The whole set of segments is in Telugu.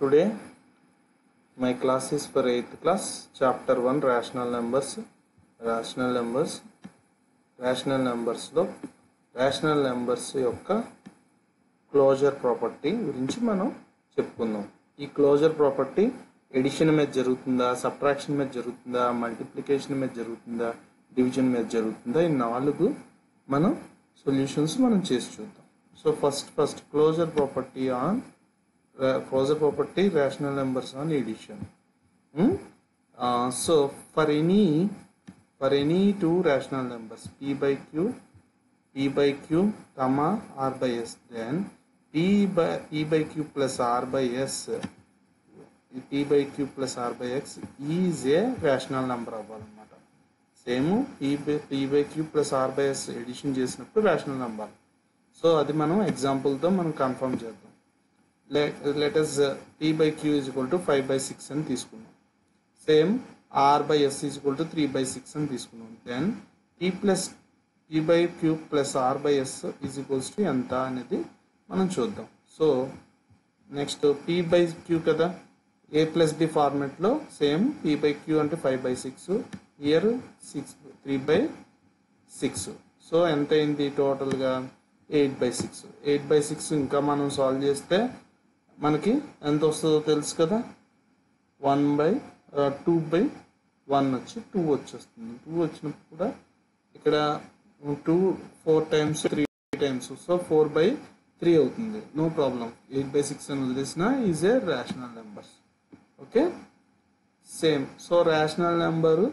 Today, my class is for 8th class, chapter 1 rational numbers. Rational numbers. rational numbers లో rational numbers యొక్క క్లోజర్ ప్రాపర్టీ గురించి మనం చెప్పుకుందాం ఈ క్లోజర్ ప్రాపర్టీ ఎడిషన్ మీద జరుగుతుందా సబ్ట్రాక్షన్ మీద జరుగుతుందా మల్టిప్లికేషన్ మీద జరుగుతుందా డివిజన్ మీద జరుగుతుందా ఈ నాలుగు మనం సొల్యూషన్స్ మనం చేసి చూద్దాం so first first closure property on closure property rational numbers on addition so for any for any two rational numbers p by q p by q comma r by s then p by p by q plus r by s p by q plus r by x is a rational number అవ్వాలన్నమాట. Same p by p by q plus r by s addition చేసినప్పుడు రేషనల్ నెంబర్ సో అది మనం ఎగ్జాంపుల్తో మనం కన్ఫర్మ్ చేద్దాం. Let us p by q is equal to five by six అని తీసుకున్నాం. Same r by s is equal to three by six అని తీసుకున్నాం. Then p plus p by q plus r by s is equals to ఎంత అనేది మనం చూద్దాం. So next p by q కదా? ఏ ప్లస్ బి ఫార్మెట్లో సేమ్ పీ బై క్యూ అంటే five by six year six three by six so ఎంత అయింది టోటల్గా eight by six eight by six ఇంకా మనం సాల్వ్ చేస్తే మనకి ఎంత వస్తుందో తెలుసు కదా? One by two by one వచ్చి టూ వచ్చేస్తుంది. టూ వచ్చినప్పుడు కూడా ఇక్కడ two four times three times so four by three అవుతుంది. No problem. Eight by six అని వదిలేసిన is a rational numbers okay? Same. So rational number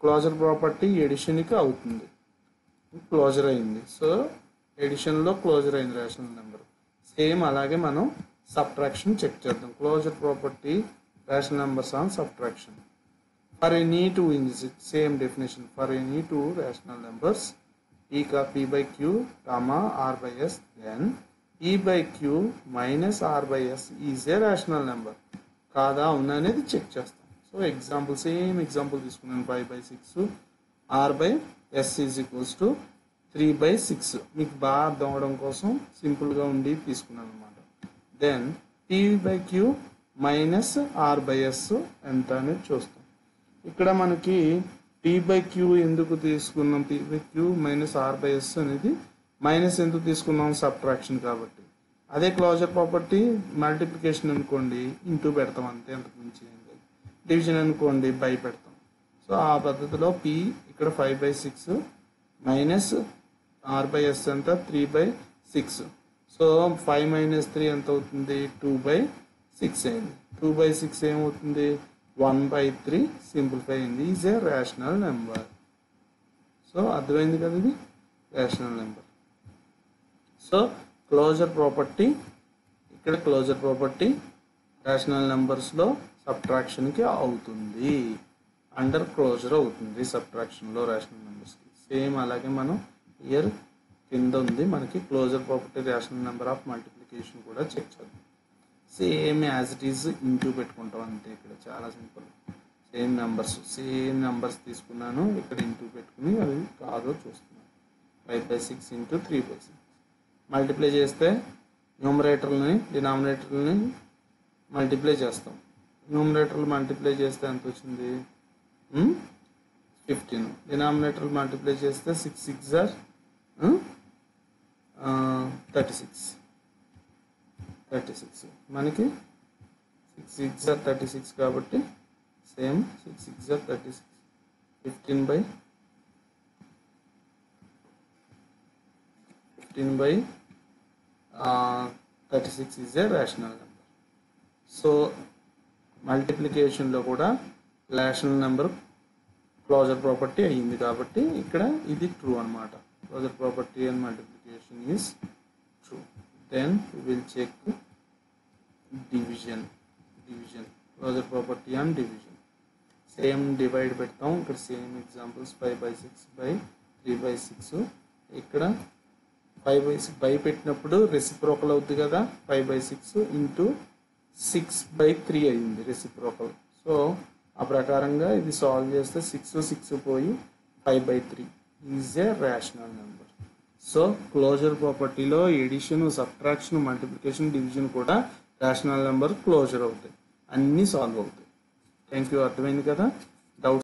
closure property ఎడిషన్కి అవుతుంది. క్లోజర్ అయింది. సో ఎడిషన్లో క్లోజర్ అయింది రేషనల్ నెంబర్ సేమ్ అలాగే మనం సబ్ట్రాక్షన్ చెక్ చేద్దాం. Closure property rational numbers on subtraction for any two in same definition for any two rational numbers ఈ కా p by q comma r by s then ఈ by q minus r by s is a rational number కాదా ఉందా అనేది చెక్ చేస్తాం. సో ఎగ్జాంపుల్ సేమ్ ఎగ్జాంపుల్ తీసుకున్నాను five by six R by S is equals to three by six మీకు బాగా అర్థం అవడం కోసం సింపుల్గా ఉండి తీసుకున్నాను అన్నమాట. Then p by q minus r by s ఎంత అనేది చూస్తాం. ఇక్కడ మనకి పీ బై క్యూ ఎందుకు తీసుకున్నాం? P by q minus r by s అనేది మైనస్ ఎందుకు తీసుకున్నాం? సబ్ట్రాక్షన్ కాబట్టి. అదే క్లోజర్ ప్రాపర్టీ మల్టిప్లికేషన్ అనుకోండి ఇంటూ పెడతాం అంతే అంతకు మించి ఏం లేదు. డివిజన్ అనుకోండి బై పెడతాం. సో ఆ పద్ధతిలో పి ఇక్కడ five by six minus r by s ఎంత? Three by six so five minus three ఎంత అవుతుంది? టూ బై సిక్స్ అయింది. టూ బై సిక్స్ ఏమవుతుంది? వన్ బై త్రీ సింప్లిఫై అయింది. Is a rational number so అర్థమైంది కదా ఇది? Rational number so closure property ఇక్కడ క్లోజర్ ప్రాపర్టీ రేషనల్ నెంబర్స్లో సబ్ట్రాక్షన్కి అవుతుంది. అండర్ క్లోజర్ అవుతుంది సబ్ట్రాక్షన్లో రేషనల్ నెంబర్స్కి సేమ్ అలాగే మనం ఇయర్ కింద ఉంది మనకి closure property rational number of multiplication కూడా చెక్ చేద్దాం. Same as it is into పెట్టుకుంటాం అంతే ఇక్కడ. చాలా simple same numbers same numbers తీసుకున్నాను. ఇక్కడ ఇంటూ పెట్టుకుని అవి కాదో చూస్తున్నాను. Five by six into three by six multiply చేస్తే న్యూమరేటర్ని డినామినేటర్ని మల్టిప్లై చేస్తాం. న్యూమరేటర్లు మల్టిప్లై చేస్తే ఎంత వచ్చింది? ఫిఫ్టీన్ డినామినేటర్లు మల్టిప్లై చేస్తే six six are thirty six thirty six మనకి six six are thirty six కాబట్టి same six six are thirty six fifteen by fifteen by thirty six is a rational number so మల్టిప్లికేషన్లో కూడా రేషనల్ నెంబర్ క్లోజర్ ప్రాపర్టీ అయ్యింది కాబట్టి ఇక్కడ ఇది ట్రూ అనమాట closure property and multiplication is true then will check division division closure property and division same divide పెడతాం ఇక్కడ same examples five by six by three by six ఇక్కడ ఫైవ్ బై సిక్స్ బై పెట్టినప్పుడు రెసిప్రోకల్ అవుద్ది కదా? Five by six into six by three అయింది రెసిప్రోకల్ సో ఆ ప్రకారంగా ఇది సాల్వ్ చేస్తే సిక్స్ సిక్స్ పోయి five by three is a rational number so closure ప్రాపర్టీలో addition subtraction multiplication division కూడా రేషనల్ నెంబర్ క్లోజర్ అవుతాయి. అన్నీ సాల్వ్ అవుతాయి. థ్యాంక్ యూ అర్థమైంది కదా? డౌట్